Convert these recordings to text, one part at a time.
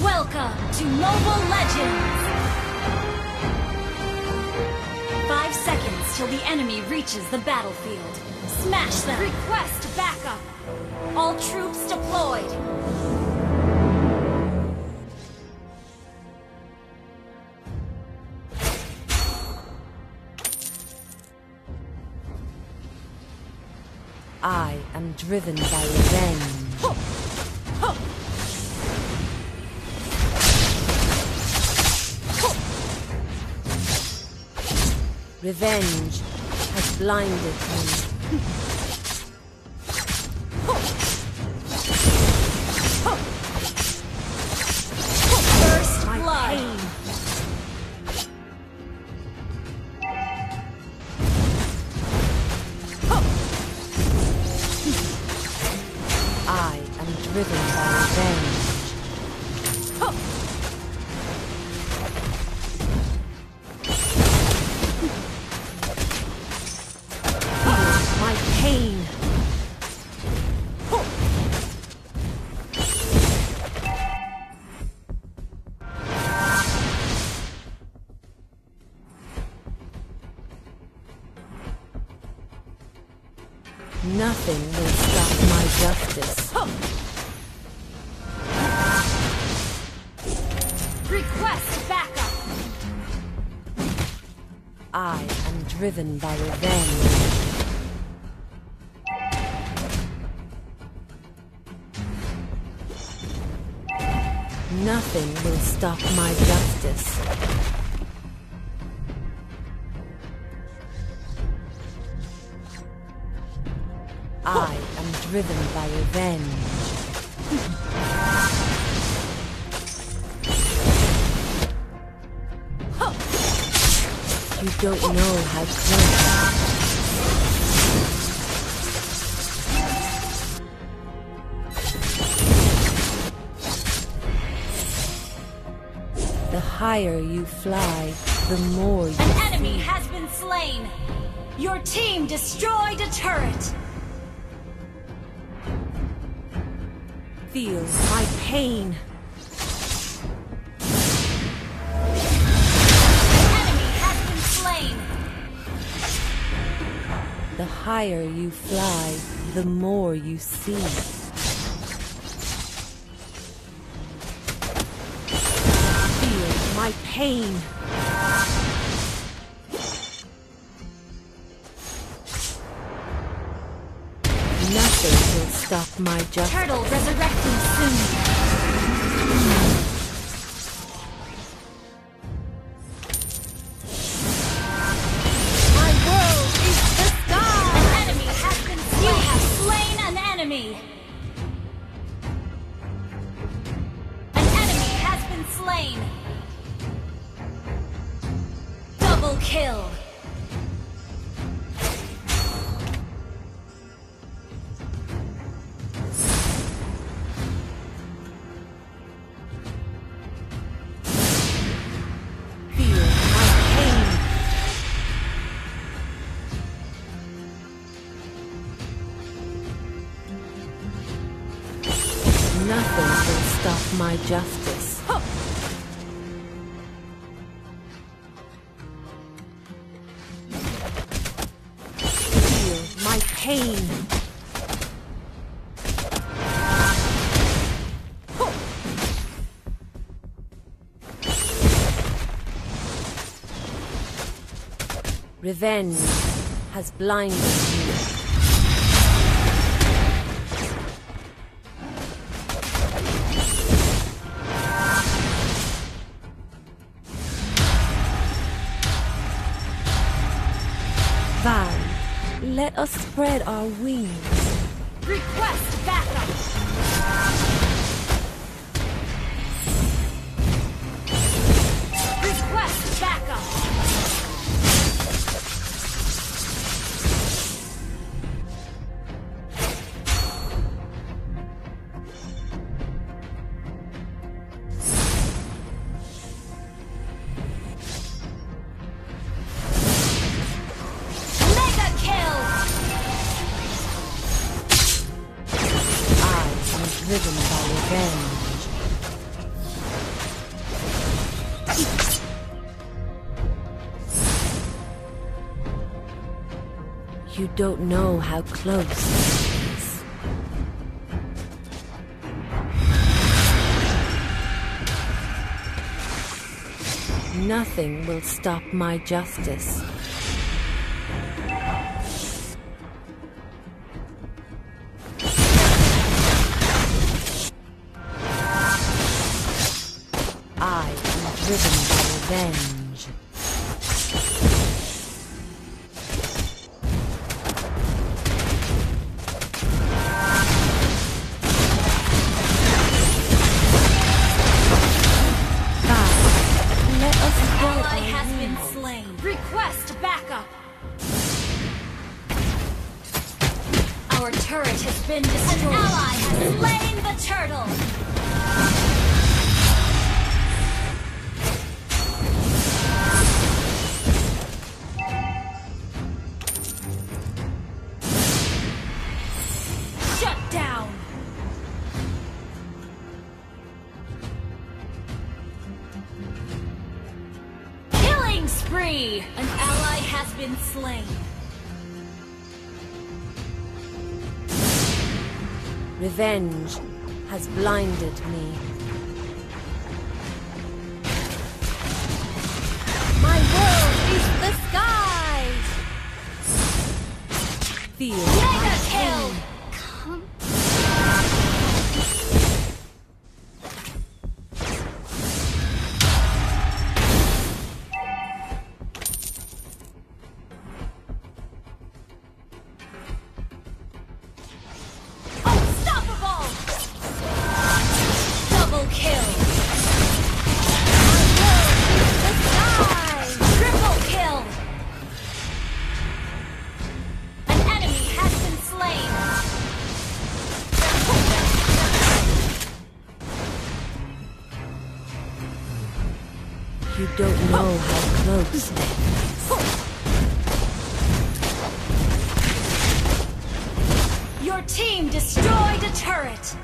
Welcome to Mobile Legends! Five seconds till the enemy reaches the battlefield. Smash them! Request backup! All troops deployed! I am driven by revenge. Revenge has blinded me. driven by revenge. Nothing will stop my justice. I am driven by revenge. You don't know how close. The higher you fly, the more you An enemy has been slain! Your team destroyed a turret! feel my pain. Higher you fly, the more you see. Feel my pain. Nothing will stop my justice. Turtle resurrecting soon! My justice. Feel my pain. Revenge has blinded me. Spread our wings. You don't know how close. Nothing will stop my justice. Driven by revenge. Slain. Revenge has blinded me. My world is the sky! Feel Your team destroyed a turret!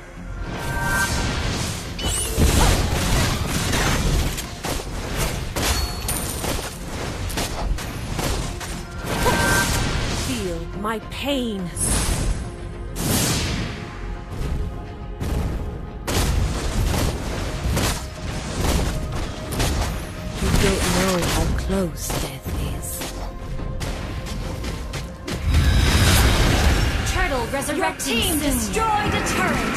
Feel my pain. Close death is. Turtle resurrecting Your team destroyed a turret!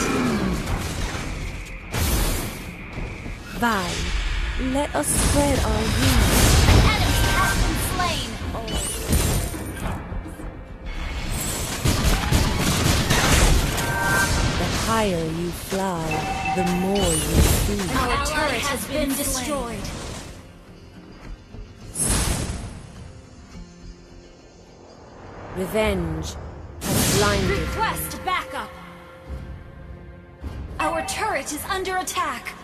Verri, let us spread our wings. An enemy has been slain! The higher you fly, the more you see. Our turret has been destroyed. Revenge has blinded. Request backup! Our turret is under attack!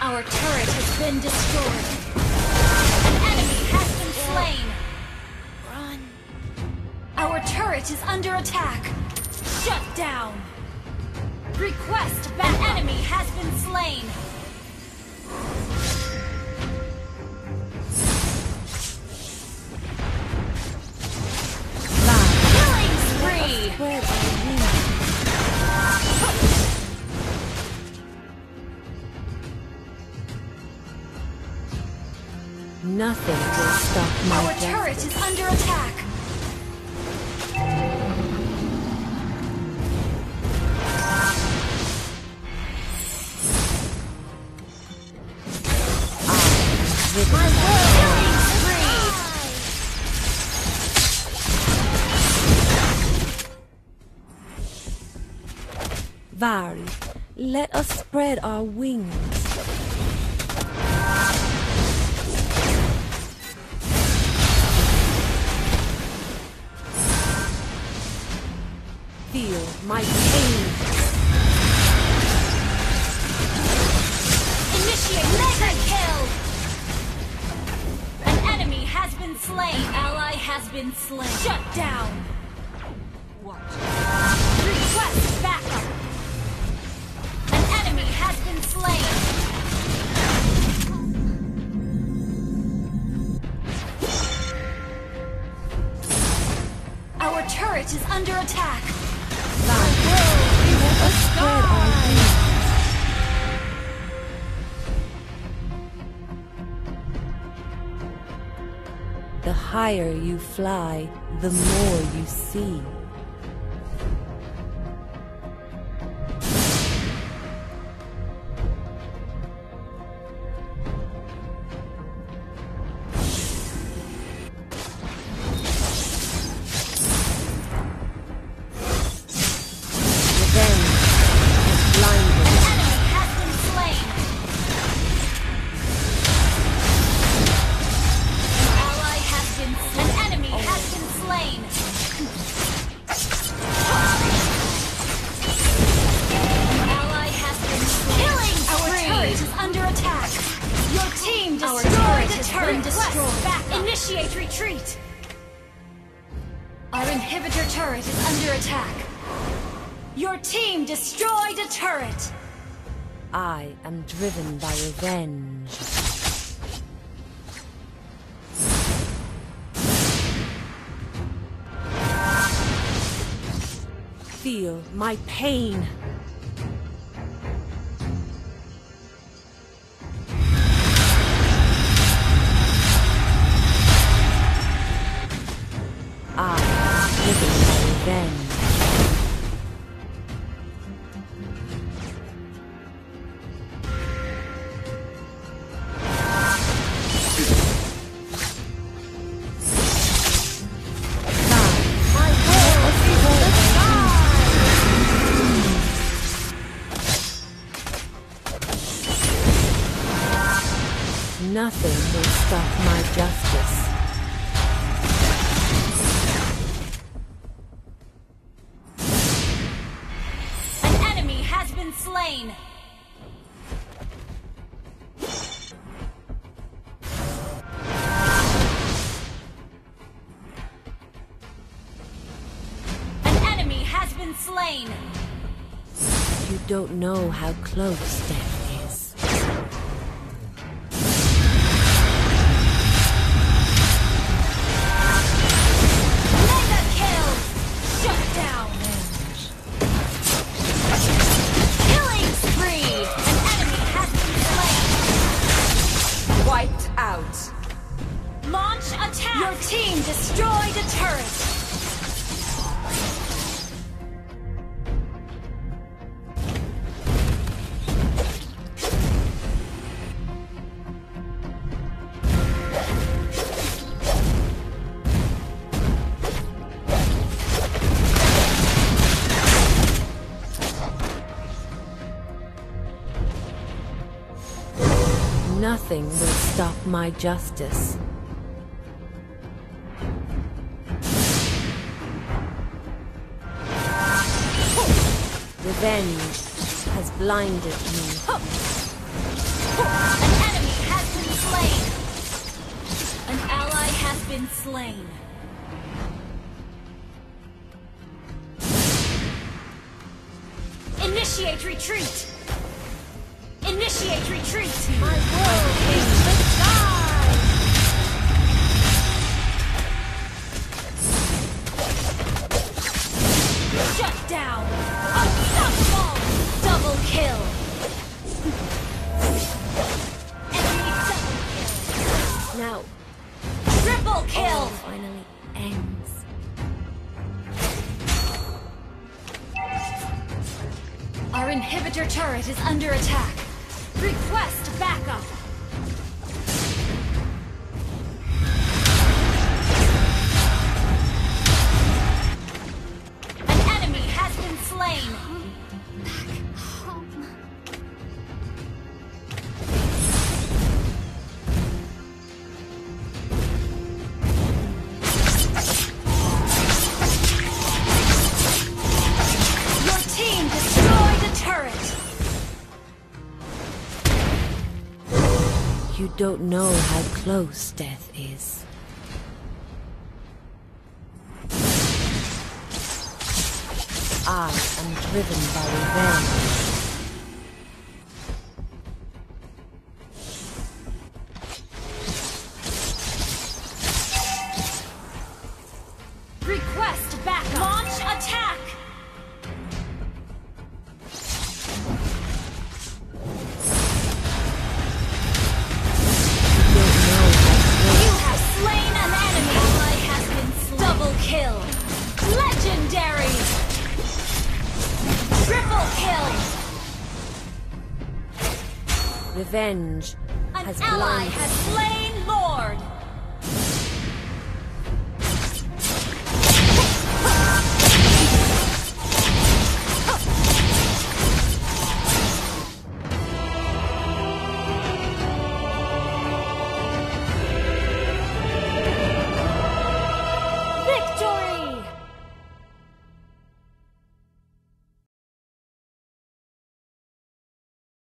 Our turret has been destroyed. An enemy has been slain. Run. Our turret is under attack. Shut down. Request. An enemy has been slain. Nothing will stop my Our justice. turret is under attack. Let us spread our wings. Feel my pain. Initiate mega kill. An enemy has been slain. An ally has been slain. Shut down. turret is under attack. The higher you fly, the more you see. Initiate retreat. Our inhibitor turret is under attack. Your team destroyed a turret. I am driven by revenge. Feel my pain. Nothing will stop my justice. An enemy has been slain. An enemy has been slain. You don't know how close death Nothing will stop my justice. Revenge has blinded me. An enemy has been slain. An ally has been slain. Initiate retreat. Initiate retreat. My will is the sky! Shut down. Unstoppable. Double kill. Enemy double kill. Now, Triple all kill. finally ends. Our inhibitor turret is under attack. Request don't know how close death is. I am driven by revenge. Revenge An has ally blinded. has slain